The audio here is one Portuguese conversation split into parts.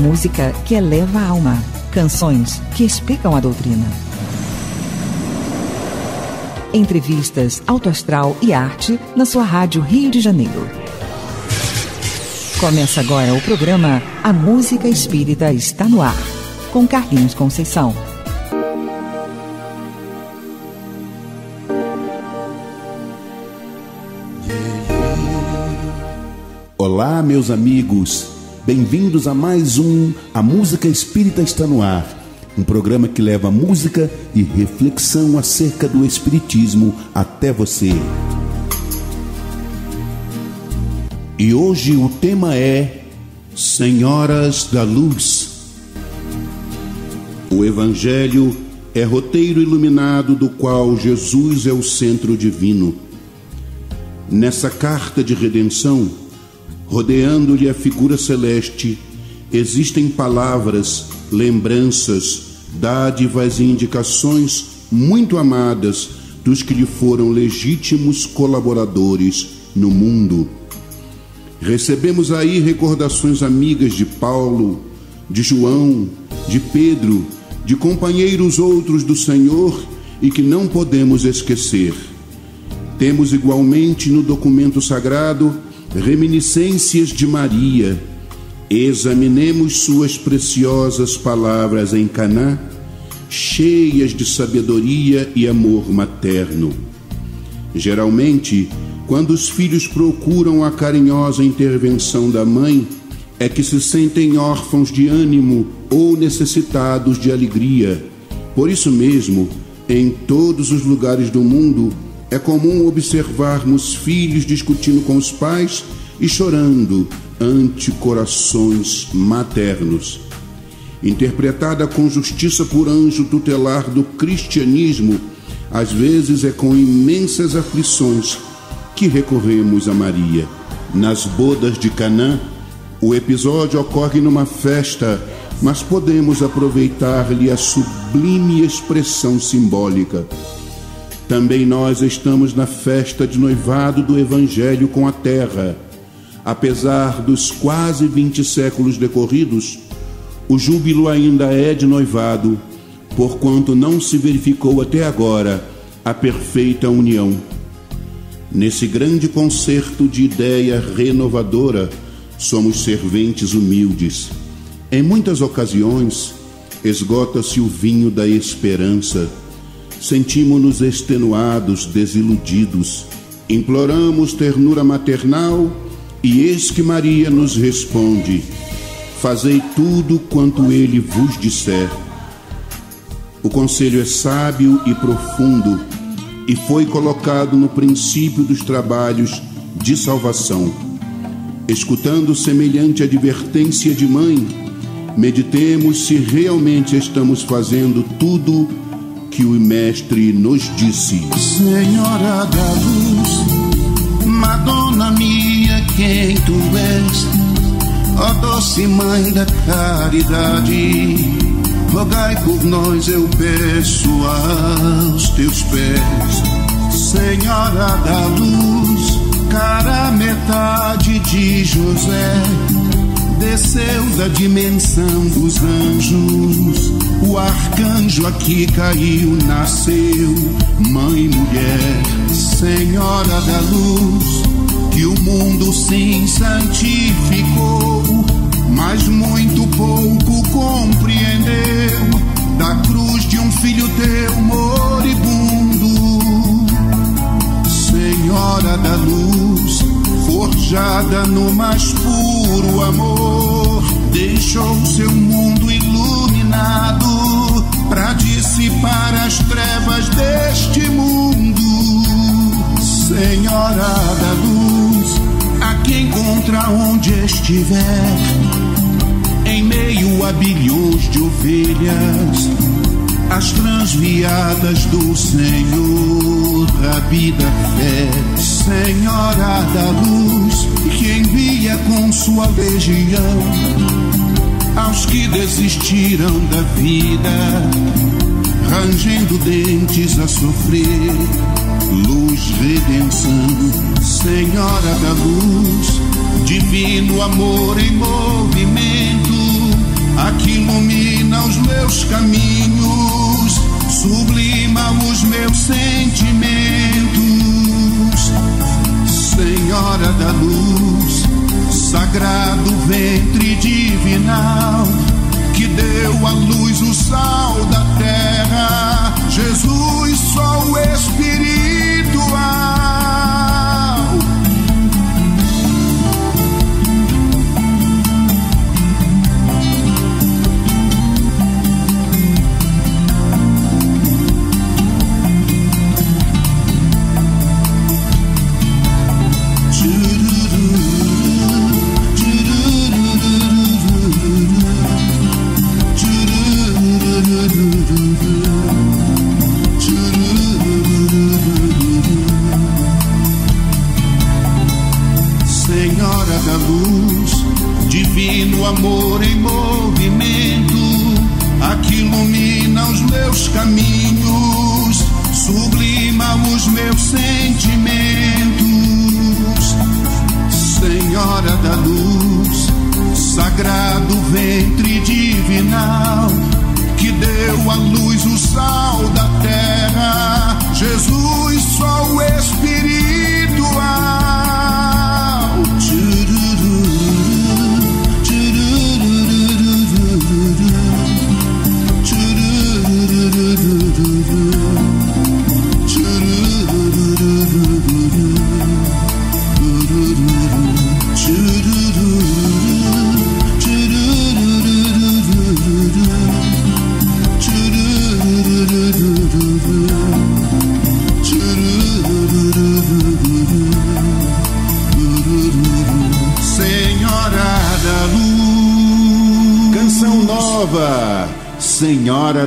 música que eleva a alma. Canções que explicam a doutrina. Entrevistas, Alto Astral e Arte na sua rádio Rio de Janeiro. Começa agora o programa A Música Espírita está no ar, com Carlinhos Conceição. Olá, meus amigos. Bem-vindos a mais um A Música Espírita está no ar, um programa que leva música e reflexão acerca do espiritismo até você. E hoje o tema é Senhoras da Luz. O evangelho é roteiro iluminado do qual Jesus é o centro divino. Nessa carta de redenção, rodeando-lhe a figura celeste, existem palavras, lembranças, dádivas e indicações muito amadas dos que lhe foram legítimos colaboradores no mundo. Recebemos aí recordações amigas de Paulo, de João, de Pedro, de companheiros outros do Senhor e que não podemos esquecer. Temos igualmente no documento sagrado Reminiscências de Maria. Examinemos suas preciosas palavras em Caná, cheias de sabedoria e amor materno. Geralmente, quando os filhos procuram a carinhosa intervenção da mãe, é que se sentem órfãos de ânimo ou necessitados de alegria. Por isso mesmo, em todos os lugares do mundo, é comum observarmos filhos discutindo com os pais e chorando ante corações maternos. Interpretada com justiça por anjo tutelar do cristianismo, às vezes é com imensas aflições que recorremos a Maria. Nas bodas de Canaã, o episódio ocorre numa festa, mas podemos aproveitar-lhe a sublime expressão simbólica. Também nós estamos na festa de noivado do Evangelho com a terra. Apesar dos quase vinte séculos decorridos, o júbilo ainda é de noivado, porquanto não se verificou até agora a perfeita união. Nesse grande concerto de ideia renovadora, somos serventes humildes. Em muitas ocasiões, esgota-se o vinho da esperança sentimos-nos extenuados, desiludidos. Imploramos ternura maternal e eis que Maria nos responde: Fazei tudo quanto ele vos disser. O conselho é sábio e profundo e foi colocado no princípio dos trabalhos de salvação. Escutando semelhante advertência de mãe, meditemos se realmente estamos fazendo tudo que o Mestre nos disse: Senhora da luz, Madonna minha, quem tu és, ó doce Mãe da caridade, rogai por nós, eu peço aos teus pés. Senhora da luz, cara metade de José desceu da dimensão dos anjos. O arcanjo aqui caiu, nasceu, mãe mulher, senhora da luz, que o mundo sim santificou, mas muito pouco compreendeu da cruz de um filho teu moribundo. Senhora da luz, forjada no mais puro amor, deixou seu mundo iluminado para dissipar as trevas deste mundo. Senhora da luz, a quem encontra onde estiver, em meio a bilhões de ovelhas, as transviadas do Senhor, a vida fé, Senhora da luz, que envia com sua legião aos que desistiram da vida, rangendo dentes a sofrer, luz, redenção, Senhora da luz, divino amor em movimento a que ilumina os meus caminhos, sublima os meus sentimentos. Senhora da luz, sagrado ventre divinal, que deu à luz o sal da terra, Jesus, sol espiritual.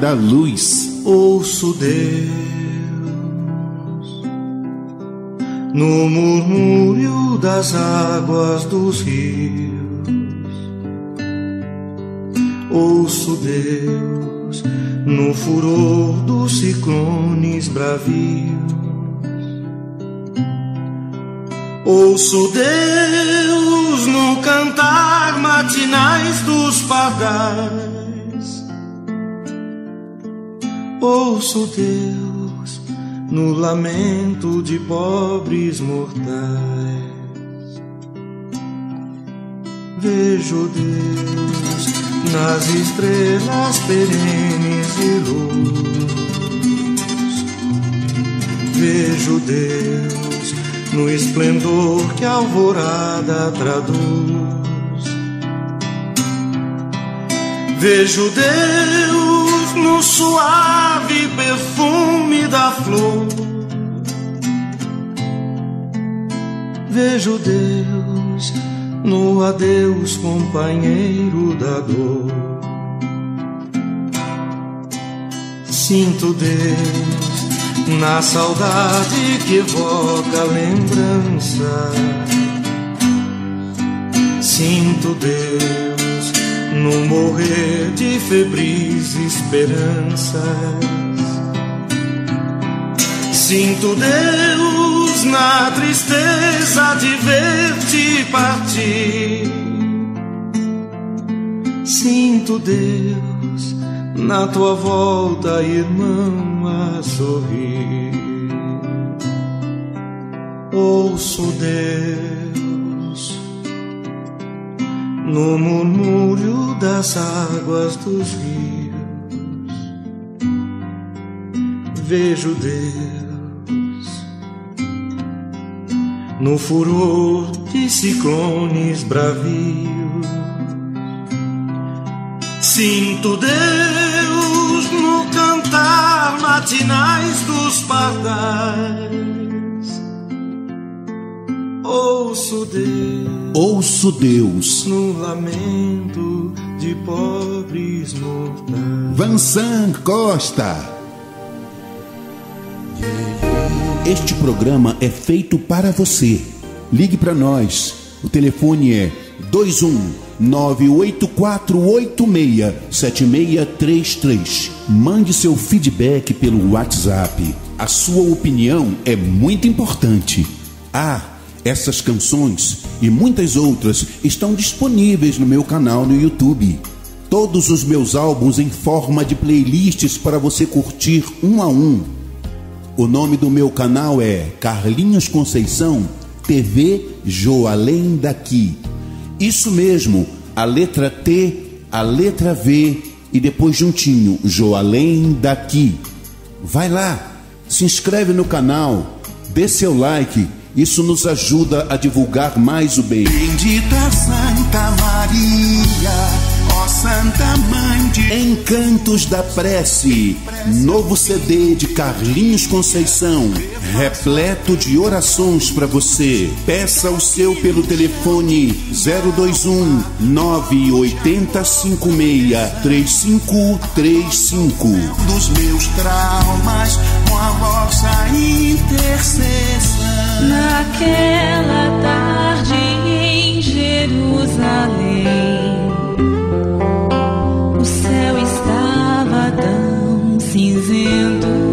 Da Luz. Ouço Deus no murmúrio das águas dos rios. Ouço Deus no furor dos ciclones bravios. Ouço Deus no cantar matinais dos pardais Ouço Deus no lamento de pobres mortais. Vejo Deus nas estrelas perenes e luz. Vejo Deus no esplendor que a alvorada traduz. Vejo Deus no suave perfume da flor. Vejo Deus no adeus, companheiro da dor. Sinto Deus na saudade que evoca lembrança. Sinto Deus no morrer de febris esperanças. Sinto Deus na tristeza de ver-te partir. Sinto Deus na tua volta, irmão, a sorrir. Ouço Deus no murmúrio das águas dos rios. Vejo Deus no furor de ciclones bravios. Sinto Deus no cantar matinais dos pardais. Ouço Deus. Ouço Deus. No lamento de pobres mortais. Vansan Costa. Este programa é feito para você. Ligue para nós. O telefone é 21 984867633. Mande seu feedback pelo WhatsApp. A sua opinião é muito importante. Ah, essas canções e muitas outras estão disponíveis no meu canal no YouTube. todos os meus álbuns em forma de playlists para você curtir um a um. O nome do meu canal é Carlinhos Conceição TV Joalém Daqui. Isso mesmo, a letra T, a letra V e depois juntinho, Joalém Daqui. Vai lá, se inscreve no canal, dê seu like, isso nos ajuda a divulgar mais o bem. Bendita Santa Maria Santa Mãe de Encantos da Prece, novo CD de Carlinhos Conceição, repleto de orações para você. Peça o seu pelo telefone 021 980 56 3535. Dos meus traumas com a vossa intercessão. Naquela tarde em Jerusalém, o céu estava tão cinzento.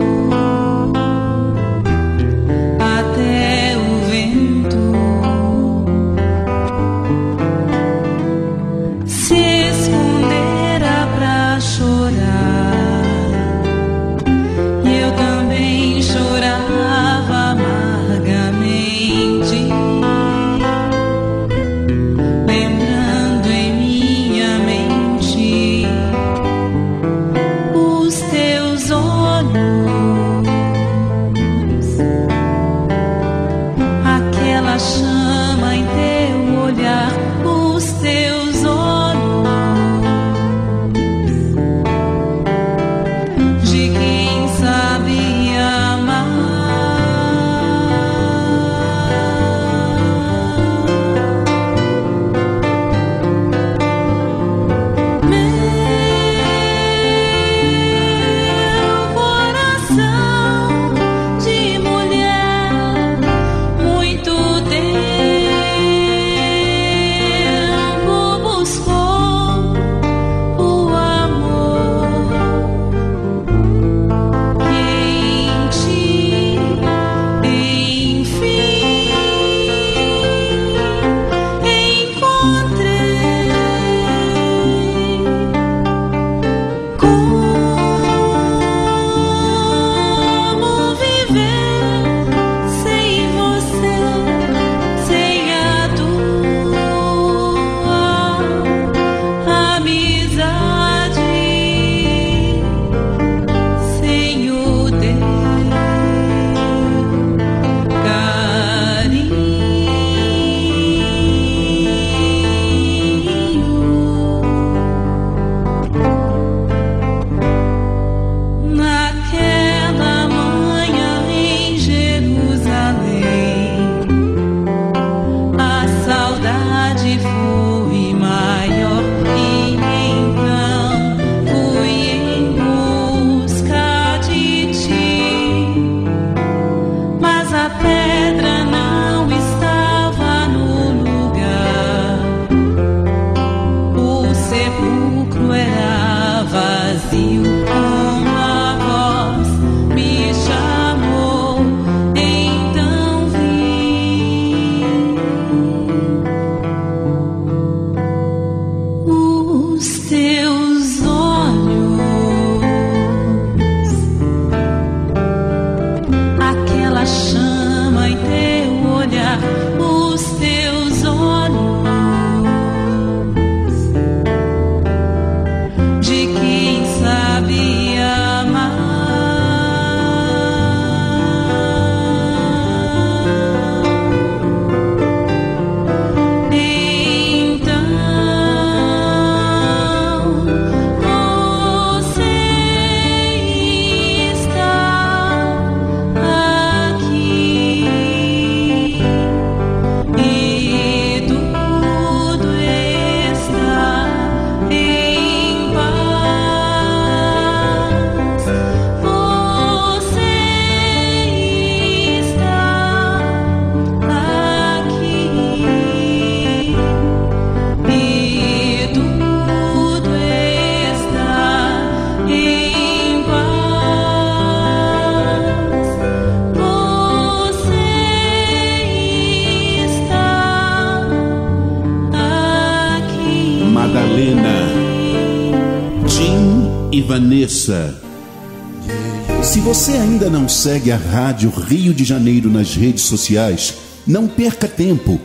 Segue a Rádio Rio de Janeiro nas redes sociais, não perca tempo.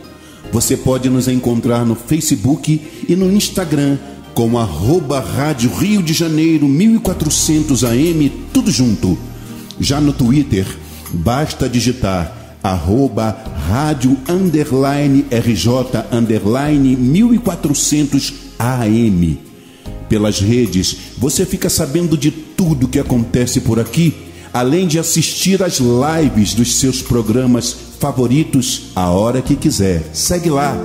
Você pode nos encontrar no Facebook e no Instagram com arroba Rádio Rio de Janeiro 1400 AM, tudo junto. Já no Twitter, basta digitar arroba rádio underline RJ underline 1400 AM. Pelas redes, você fica sabendo de tudo que acontece por aqui, além de assistir às lives dos seus programas favoritos a hora que quiser. Segue lá.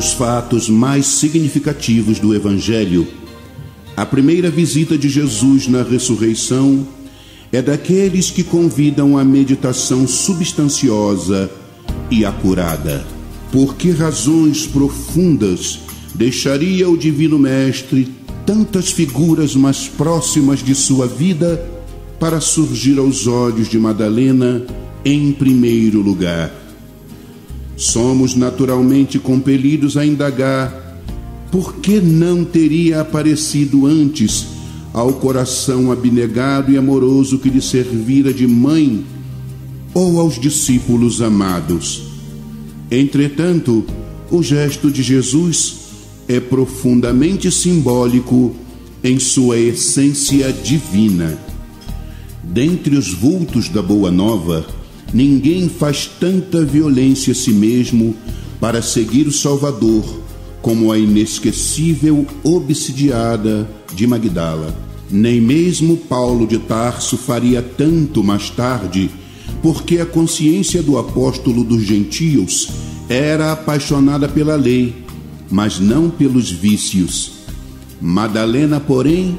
Dos fatos mais significativos do Evangelho. A primeira visita de Jesus na ressurreição é daqueles que convidam a meditação substanciosa e acurada. Por que razões profundas deixaria o Divino Mestre tantas figuras mais próximas de sua vida para surgir aos olhos de Madalena em primeiro lugar? Somos naturalmente compelidos a indagar por que não teria aparecido antes ao coração abnegado e amoroso que lhe servira de mãe ou aos discípulos amados. Entretanto, o gesto de Jesus é profundamente simbólico em sua essência divina. Dentre os vultos da Boa Nova, Ninguém faz tanta violência a si mesmo para seguir o Salvador como a inesquecível obsidiada de Magdala. Nem mesmo Paulo de Tarso faria tanto mais tarde, porque a consciência do apóstolo dos gentios era apaixonada pela lei, mas não pelos vícios. Madalena, porém,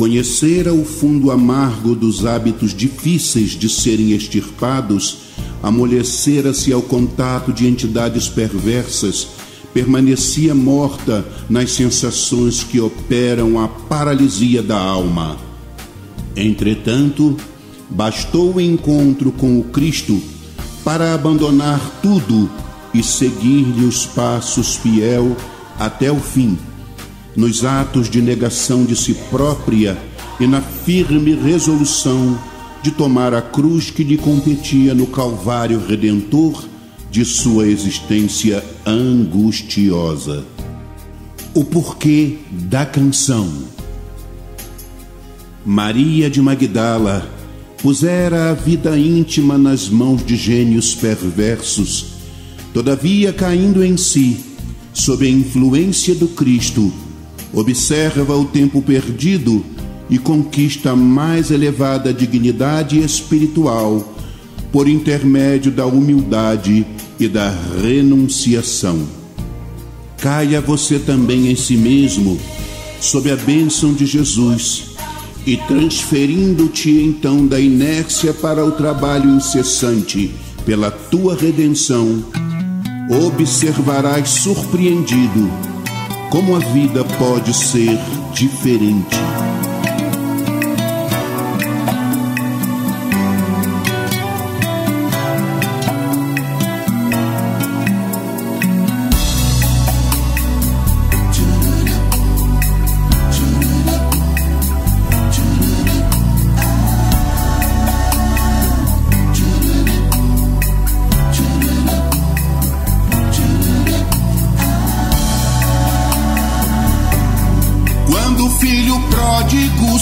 conhecera o fundo amargo dos hábitos difíceis de serem extirpados, amolecera-se ao contato de entidades perversas, permanecia morta nas sensações que operam a paralisia da alma. Entretanto, bastou o encontro com o Cristo para abandonar tudo e seguir-lhe os passos fiel até o fim, nos atos de negação de si própria e na firme resolução de tomar a cruz que lhe competia no Calvário Redentor de sua existência angustiosa. O porquê da canção. Maria de Magdala pusera a vida íntima nas mãos de gênios perversos, todavia caindo em si, sob a influência do Cristo, observa o tempo perdido e conquista a mais elevada dignidade espiritual por intermédio da humildade e da renunciação. Caia você também em si mesmo, sob a bênção de Jesus, e transferindo-te então da inércia para o trabalho incessante pela tua redenção, observarás surpreendido como a vida pode ser diferente.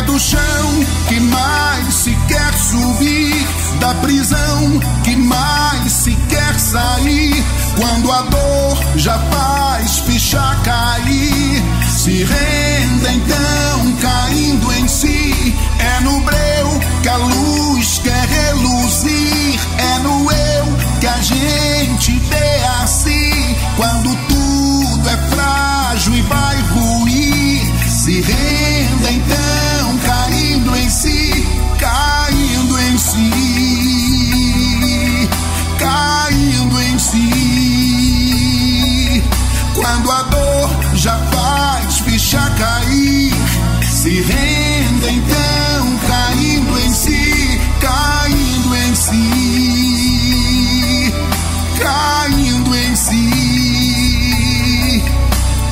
É do chão que mais se quer subir, da prisão que mais se quer sair. Quando a dor já faz ficha cair, se renda então caindo em si. É no breu que a luz quer reluzir, é no eu que a gente vê assim. Quando tudo é frágil e vai ruir, se renda si, caindo em si. Quando a dor já faz ficha cair, se renda então caindo em si, caindo em si, caindo em si.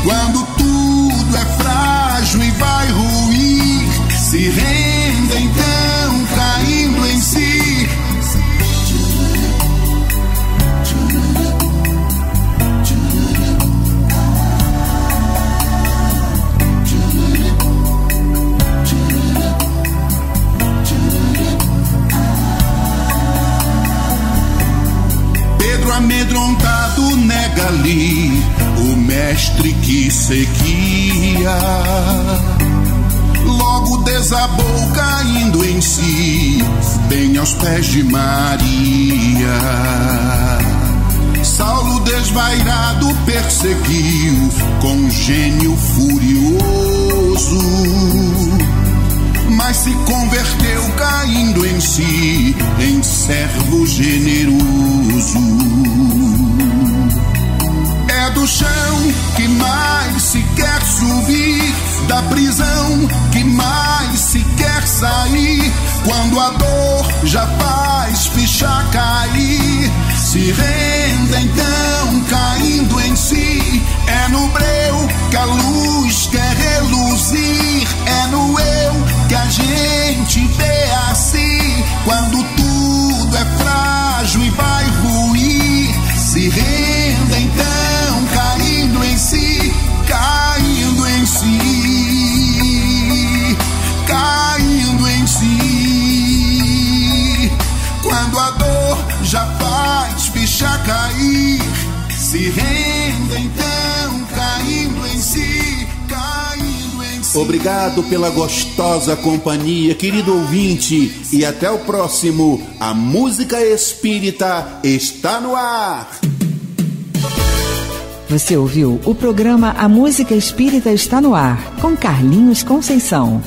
Quando tudo é frágil e vai ruir, se renda nega-lhe o mestre que seguia. Logo desabou caindo em si, bem aos pés de Maria. Saulo desvairado perseguiu com gênio furioso mas se converteu caindo em si, em servo generoso. Do chão que mais se quer subir, da prisão que mais se quer sair, quando a dor já faz ficha cair. Se renda então caindo em si, é no breu que a luz quer reluzir, é no eu que a gente vê assim, quando Se renda então, caindo em si, caindo em si. Obrigado pela gostosa companhia, querido ouvinte, e até o próximo. A música espírita está no ar. Você ouviu o programa A Música Espírita está no ar, com Carlinhos Conceição.